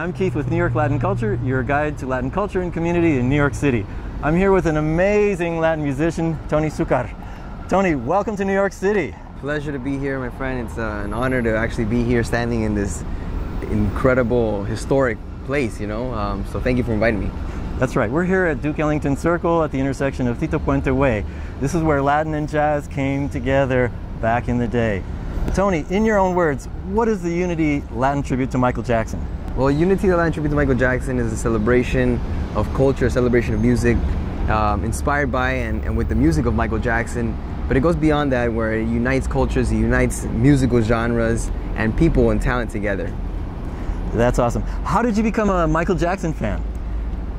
I'm Keith with New York Latin Culture, your guide to Latin culture and community in New York City. I'm here with an amazing Latin musician, Tony Succar. Tony, welcome to New York City. Pleasure to be here, my friend. It's uh, an honor to actually be here standing in this incredible, historic place, you know. Um, so thank you for inviting me. That's right. We're here at Duke Ellington Circle at the intersection of Tito Puente Way. This is where Latin and jazz came together back in the day. Tony, in your own words, what is the Unity Latin tribute to Michael Jackson? Well, Unity Latin tribute to Michael Jackson is a celebration of culture, a celebration of music, um, inspired by and, and with the music of Michael Jackson. But it goes beyond that, where it unites cultures, it unites musical genres and people and talent together. That's awesome. How did you become a Michael Jackson fan?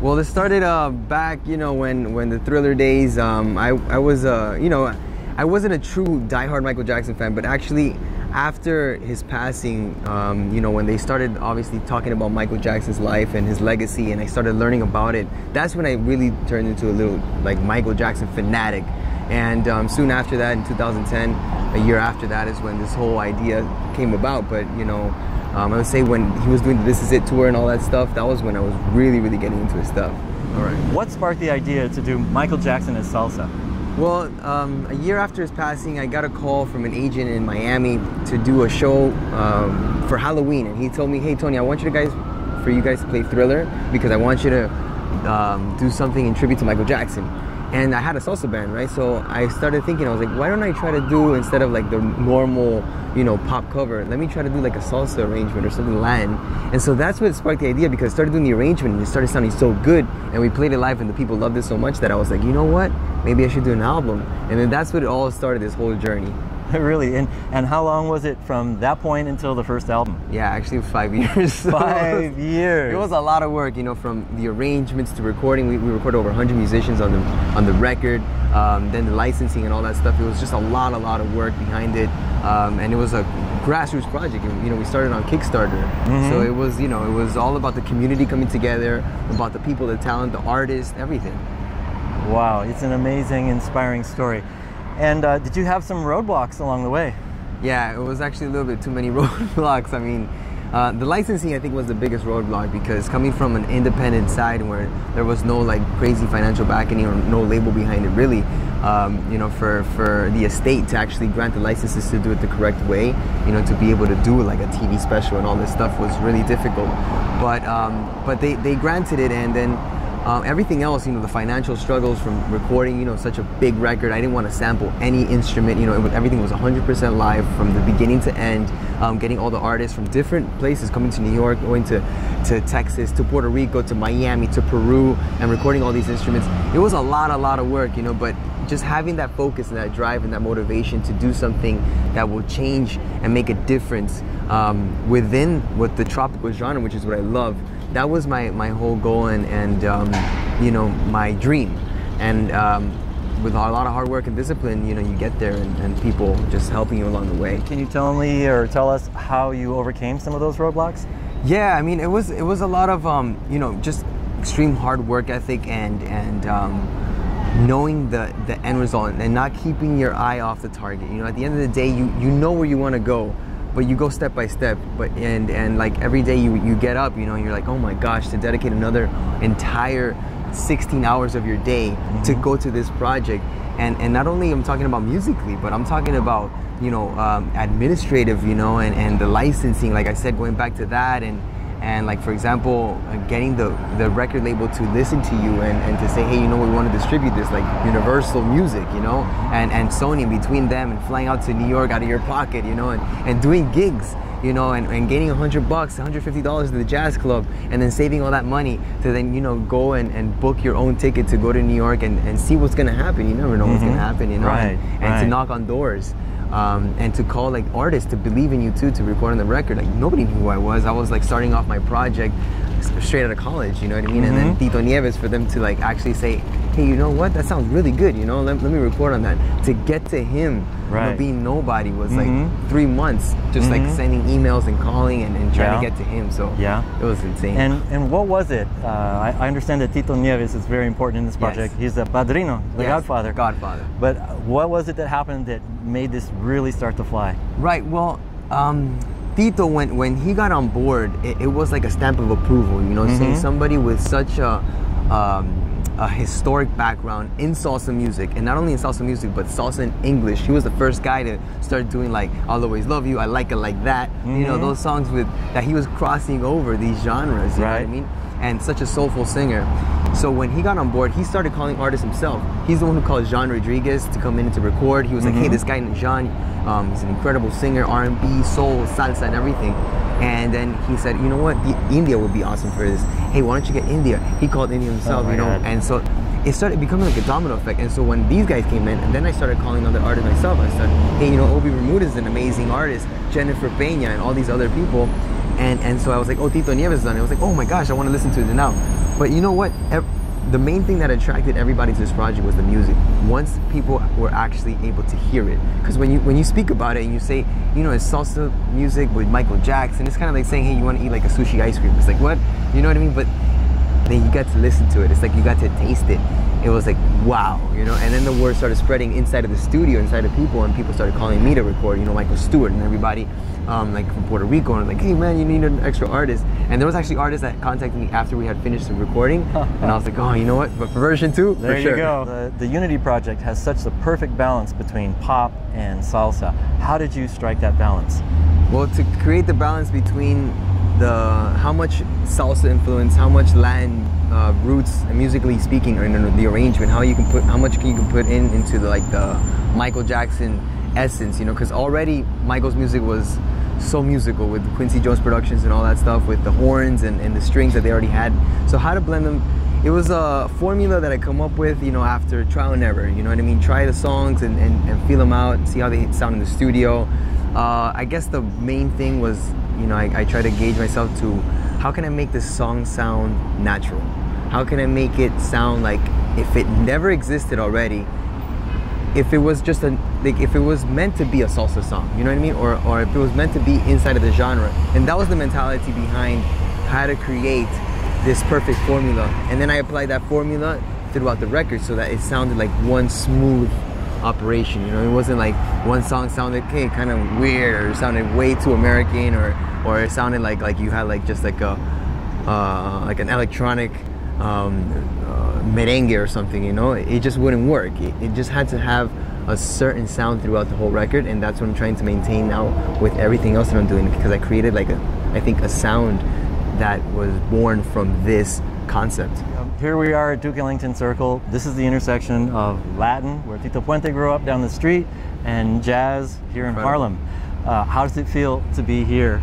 Well, this started uh, back, you know, when when the Thriller days. Um, I I was, uh, you know, I wasn't a true diehard Michael Jackson fan, but actually, after his passing, um, you know, when they started obviously talking about Michael Jackson's life and his legacy, and I started learning about it, that's when I really turned into a little like Michael Jackson fanatic. And um, soon after that, in 2010, a year after that, is when this whole idea came about. But you know, um, I would say when he was doing the This Is It tour and all that stuff, that was when I was really, really getting into his stuff. All right. What sparked the idea to do Michael Jackson as salsa? Well, um, a year after his passing, I got a call from an agent in Miami to do a show um, for Halloween, and he told me, "Hey, Tony, I want you guys, for you guys to play Thriller because I want you to um, do something in tribute to Michael Jackson." And I had a salsa band, right? So I started thinking, I was like, why don't I try to do instead of like the normal, you know, pop cover, let me try to do like a salsa arrangement or something Latin. And so that's what sparked the idea because I started doing the arrangement and it started sounding so good. And we played it live and the people loved it so much that I was like, you know what? Maybe I should do an album. And then that's what it all started, this whole journey. really? And and how long was it from that point until the first album? Yeah, actually five years. Five years. It was a lot of work, you know, from the arrangements to recording. We, we recorded over 100 musicians on the on the record. Um, then the licensing and all that stuff. It was just a lot, a lot of work behind it, um, and it was a grassroots project. And, you know, we started on Kickstarter, mm-hmm. so it was, you know, it was all about the community coming together, about the people, the talent, the artists, everything. Wow, it's an amazing, inspiring story. And uh, did you have some roadblocks along the way? Yeah, it was actually a little bit too many roadblocks. I mean, uh, the licensing I think was the biggest roadblock because coming from an independent side where there was no like crazy financial backing or no label behind it really, um, you know, for, for the estate to actually grant the licenses to do it the correct way, you know, to be able to do like a TV special and all this stuff was really difficult. But um, but they, they granted it and then um, everything else, you know, the financial struggles from recording, you know, such a big record. I didn't want to sample any instrument. You know, was, everything was 100% live from the beginning to end. Um, getting all the artists from different places coming to New York, going to to Texas, to Puerto Rico, to Miami, to Peru, and recording all these instruments. It was a lot, a lot of work, you know, but just having that focus and that drive and that motivation to do something that will change and make a difference um, within what the tropical genre, which is what I love that was my, my whole goal and, and um, you know my dream. And um, with a lot of hard work and discipline you know you get there and, and, people just helping you along the way. Can you tell me or tell us how you overcame some of those roadblocks? Yeah i mean it was it was a lot of um, you know just extreme hard work ethic and and um, knowing the the end result and not keeping your eye off the target. You know at the end of the day you you know where you want to go but you go step by step but and and like every day you you get up you know you're like oh my gosh to dedicate another entire 16 hours of your day mm-hmm. to go to this project and and not only i'm talking about musically but i'm talking about you know um, administrative you know and and the licensing like i said going back to that and and like for example uh, getting the the record label to listen to you and, and to say hey you know we want to distribute this like universal music you know and and sony between them and flying out to new york out of your pocket you know and, and doing gigs you know and, and gaining 100 bucks 150 dollars to the jazz club and then saving all that money to then you know go and, and book your own ticket to go to new york and, and see what's gonna happen you never know mm-hmm. what's gonna mm-hmm. happen you know right, and, and right. to knock on doors um, and to call like artists to believe in you too to record on the record. Like nobody knew who I was. I was like starting off my project straight out of college, you know what I mean? Mm-hmm. And then mm-hmm. Tito Nieves for them to like actually say, hey, you know what? That sounds really good, you know? Let, let me record on that. To get to him, right. being nobody was mm-hmm. like three months, just mm-hmm. like sending emails and calling and, and trying yeah. to get to him. So yeah, it was insane. And and what was it? Uh, I, I, understand that Tito Nieves is very important in this project. Yes. He's the padrino, the yes. godfather. Godfather. But what was it that happened that made this really start to fly? Right. Well, um, Tito, when when he got on board, it, it was like a stamp of approval. You know, seeing Mhm. somebody with such a um, a historic background in salsa music, and not only in salsa music, but salsa in English. He was the first guy to start doing like "I'll Always Love You," "I Like It Like That." You know, Mhm. those songs with that he was crossing over these genres. You know what I mean? And such a soulful singer. So when he got on board, he started calling artists himself. He's the one who called Jean Rodriguez to come in to record. He was like, "Hey, Mhm. this guy named Jean, um, he's an incredible singer, R&B, soul, salsa, and everything." And then he said, "You know what? The, India would be awesome for this. Hey, why don't you get India?" He called India himself. Oh you know, God. and so it started becoming like a domino effect. And so when these guys came in, and then I started calling other artists myself. I said, "Hey, you know, Obie Bermudez is an amazing artist. Jennifer Peña and all these other people." And and so I was like, "Oh, Tito Nieves is on it." I was like, "Oh my gosh, I want to listen to it now." But you know what? The main thing that attracted everybody to this project was the music. Once people were actually able to hear it, because when you when you speak about it and you say, you know, it's salsa music with Michael Jackson, it's kind of like saying, hey, you want to eat like a sushi ice cream. It's like what? You know what I mean? But then you got to listen to it. It's like you got to taste it. It was like wow, you know. And then the word started spreading inside of the studio, inside of people, and people started calling me to record. You know, Michael Stuart and everybody, um, like from Puerto Rico, and I'm like, hey man, you need an extra artist. And there was actually artists that contacted me after we had finished the recording, and I was like, oh, you know what? But for version two, There for you sure. go. The, the Unity Project has such the perfect balance between pop and salsa. How did you strike that balance? Well, to create the balance between the how much salsa influence, how much Latin uh, roots, musically speaking, or in the arrangement, how you can put, how much you can put in into the like the Michael Jackson essence, you know, because already Michael's music was so musical with Quincy Jones Productions and all that stuff, with the horns and, and the strings that they already had. So how to blend them. It was a formula that I come up with, you know, after trial and error. You know what I mean? Try the songs and, and, and feel them out, see how they sound in the studio. Uh, I guess the main thing was, you know, I, I try to gauge myself to how can I make this song sound natural? How can I make it sound like if it never existed already, if it was just a like if it was meant to be a salsa song, you know what I mean? Or or if it was meant to be inside of the genre. And that was the mentality behind how to create this perfect formula. And then I applied that formula throughout the record so that it sounded like one smooth operation. You know, it wasn't like one song sounded kind of weird or sounded way too American or or it sounded like like you had like just like a uh, like an electronic um, uh, merengue or something, you know, it just wouldn't work. It, it just had to have a certain sound throughout the whole record, and that's what I'm trying to maintain now with everything else that I'm doing because I created like a, I think a sound that was born from this concept. Here we are at Duke Ellington Circle. This is the intersection of Latin, where Tito Puente grew up down the street, and jazz here in Incredible. Harlem. Uh, how does it feel to be here?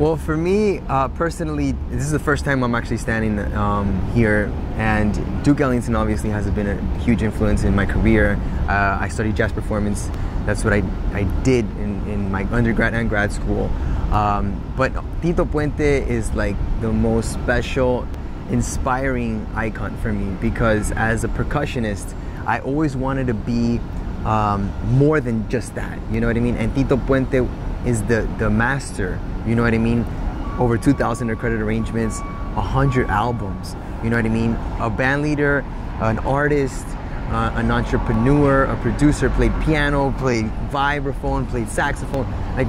Well, for me uh, personally, this is the first time I'm actually standing um, here, and Duke Ellington obviously has been a huge influence in my career. Uh, I studied jazz performance. That's what I, I did in, in my undergrad and grad school. Um, but Tito Puente is like the most special, inspiring icon for me because as a percussionist, I always wanted to be um, more than just that. You know what I mean? And Tito Puente is the the master. You know what I mean? Over 2,000 recorded arrangements, 100 albums. You know what I mean? A band leader, an artist, uh, an entrepreneur, a producer. Played piano, played vibraphone, played saxophone. Like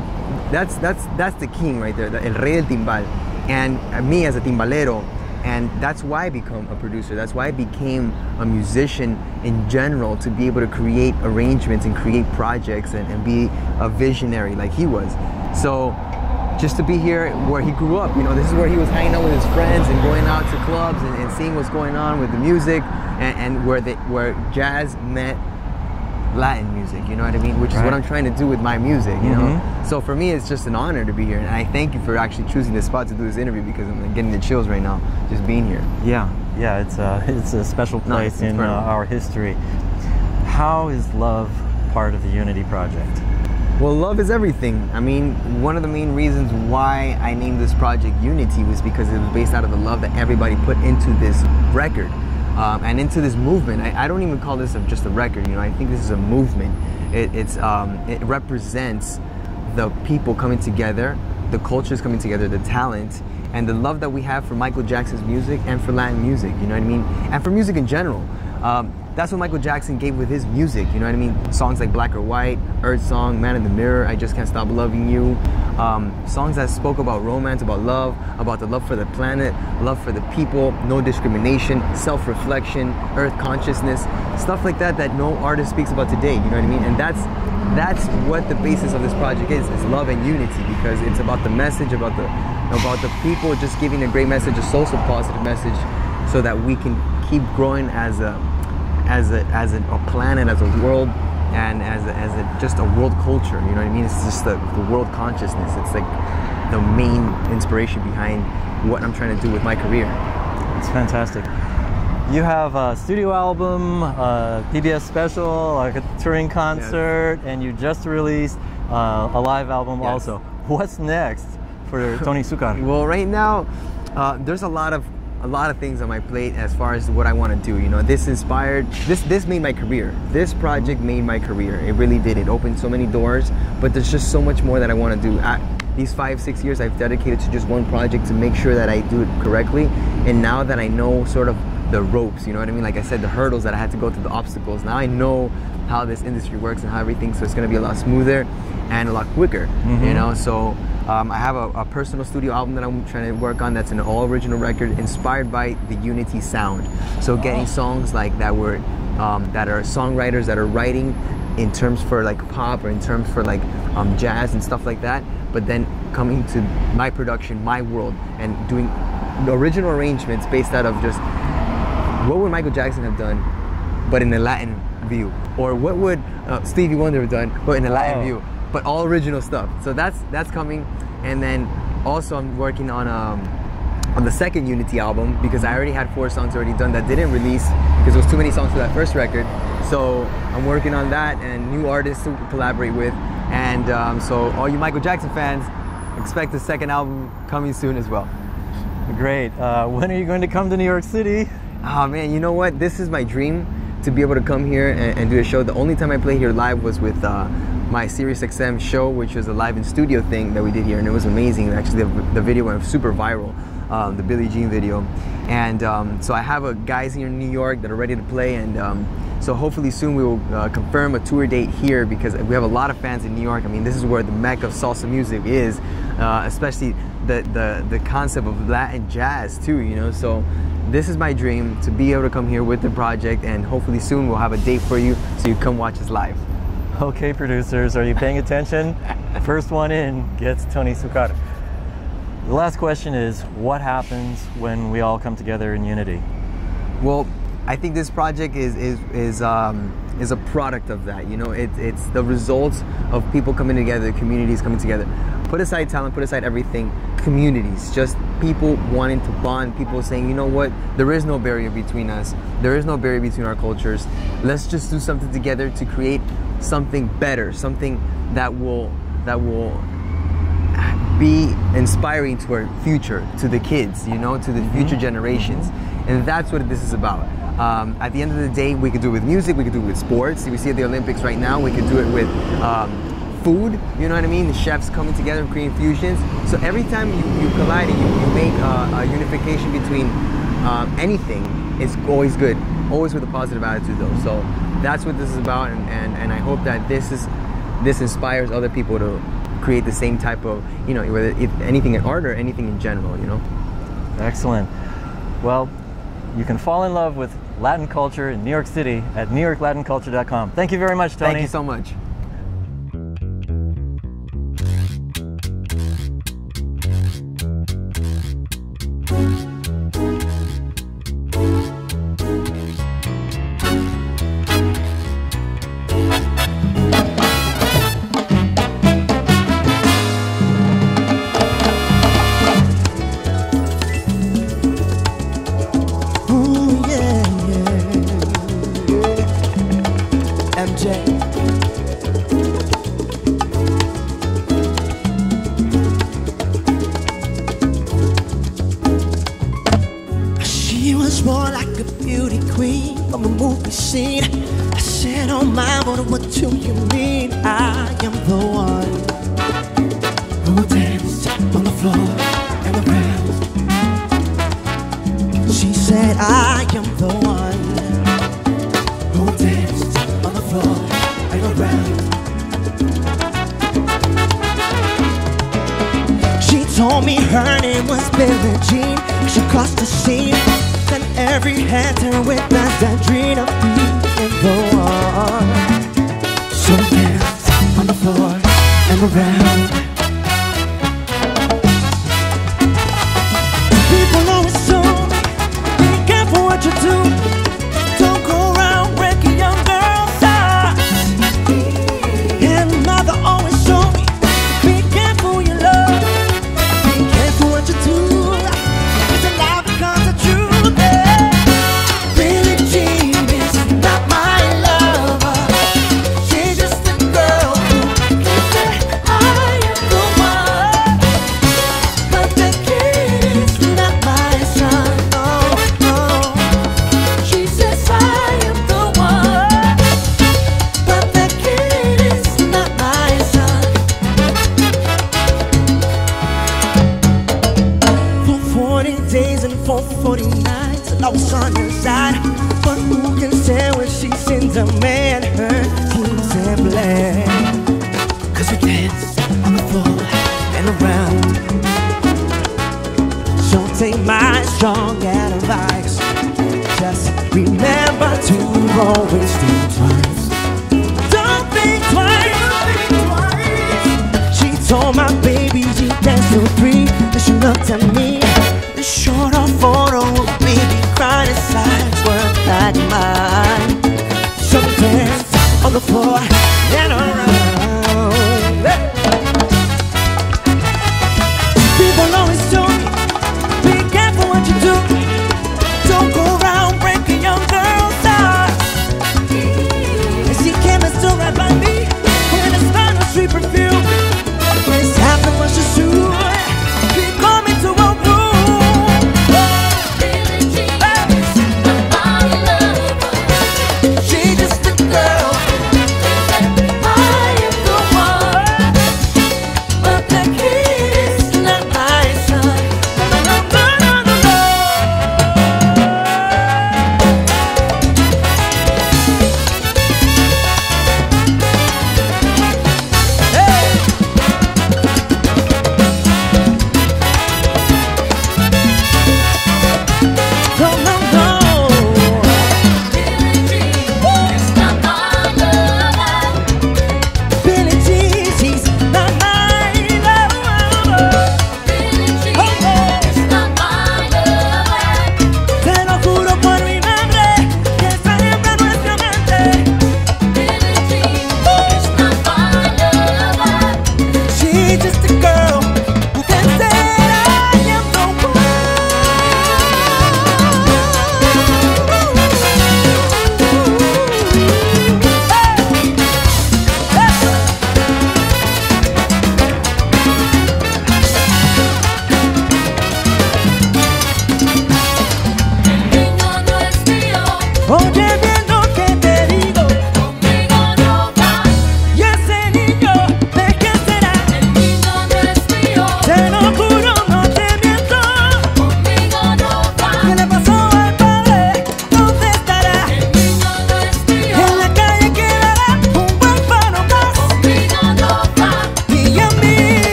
that's that's that's the king right there, the el rey del timbal. And me as a timbalero, and that's why I become a producer. That's why I became a musician in general to be able to create arrangements and create projects and, and be a visionary like he was. So just to be here where he grew up, you know, this is where he was hanging out with his friends and going out to clubs and, and seeing what's going on with the music and, and where they, where jazz met Latin music, you know what I mean? Which is what I'm trying to do with my music, you know? Mhm. So for me, it's just an honor to be here. And I thank you for actually choosing this spot to do this interview because I'm getting the chills right now just being here. Yeah, yeah, it's a it's a special place it's in uh, our history. How is love part of the Unity Project? Well, love is everything. I mean, one of the main reasons why I named this project Unity was because it was based out of the love that everybody put into this record um, and into this movement. I, I don't even call this just a record. You know, I think this is a movement. It, it's um, it represents the people coming together, the cultures coming together, the talent, and the love that we have for Michael Jackson's music and for Latin music. You know what I mean? And for music in general. Um, that's what Michael Jackson gave with his music. You know what I mean? Songs like Black or White, Earth Song, Man in the Mirror, I Just Can't Stop Loving You. Um, songs that spoke about romance, about love, about the love for the planet, love for the people, no discrimination, self-reflection, earth consciousness, stuff like that that no artist speaks about today. You know what I mean? And that's that's what the basis of this project is: is love and unity because it's about the message, about the about the people just giving a great message, a social positive message, so that we can keep growing as a as a as a, a planet, as a world and as a, as a, just a world culture. You know what I mean? It's just the, the world consciousness. It's like the main inspiration behind what I'm trying to do with my career. It's fantastic. You have a studio album, a PBS special, like a touring concert, yes. and you just released uh, a live album yes. also. What's next for Tony Succar? well, right now, uh, there's a lot of a lot of things on my plate as far as what I want to do. You know, this inspired, this this made my career. This project made my career. It really did. It opened so many doors, but there's just so much more that I want to do. I, these five, six years I've dedicated to just one project to make sure that I do it correctly. And now that I know sort of the ropes, you know what I mean? Like I said, the hurdles that I had to go through, the obstacles. Now I know how this industry works and how everything, so it's gonna be a lot smoother and a lot quicker, mm-hmm. you know? So um, I have a, a, personal studio album that I'm trying to work on that's an all original record inspired by the Unity sound. So getting songs like that were um, that are songwriters that are writing in terms for like pop or in terms for like um, jazz and stuff like that, but then coming to my production, my world, and doing original arrangements based out of just what would Michael Jackson have done, but in a Latin view, or what would uh, Stevie Wonder have done, but in a Latin oh. view but all original stuff. So that's that's coming, and then also I'm working on um, on the second Unity album because I already had four songs already done that didn't release because there was too many songs for that first record. So I'm working on that and new artists to collaborate with, and um, so all you Michael Jackson fans, expect the second album coming soon as well. Great. Uh, when are you going to come to New York City? Oh man, you know what? This is my dream to be able to come here and, and do a show. The only time I played here live was with uh, my SiriusXM show, which was a live in studio thing that we did here, and it was amazing. Actually, the, the video went super viral, um, the Billie Jean video. And um, so I have a guys here in New York that are ready to play, and um, so hopefully soon we will uh, confirm a tour date here because we have a lot of fans in New York. I mean, this is where the mecca of salsa music is, uh, especially the, the the concept of Latin jazz too. You know, so this is my dream to be able to come here with the project, and hopefully soon we'll have a date for you so you come watch us live. Okay, producers, are you paying attention? First one in gets Tony Succar. The last question is what happens when we all come together in unity? Well, I think this project is is is um, is a product of that. You know, it, it's the results of people coming together, communities coming together. Put aside talent, put aside everything. Communities, just people wanting to bond. People saying, you know what, there is no barrier between us. There is no barrier between our cultures. Let's just do something together to create something better, something that will that will be inspiring to our future, to the kids, you know, to the mm-hmm. future generations. And that's what this is about. Um, at the end of the day, we could do it with music, we could do it with sports. We see at the Olympics right now, we could do it with um, food, you know what I mean? The chefs coming together and creating fusions. So every time you, you collide and you, you make a, a, unification between um, anything, it's always good, always with a positive attitude though. So that's what this is about, and, and, and I hope that this is this inspires other people to create the same type of you know whether if anything in art or anything in general, you know. Excellent. Well, you can fall in love with Latin culture in New York City at newyorklatinculture.com. Thank you very much, Tony. Thank you so much. She was more like a beauty queen from a movie scene. I said, Oh my, what, what do you mean? I am the one. Name was Billie Jean. She crossed the scene. And every hand turned with that, that dream of being the one. So dance on the floor and around. Take my strong advice. Just remember to always think twice. Don't think twice. She told my baby she danced till three. Then she looked at me. The shorter photo of baby crying inside words like mine. So dance on the floor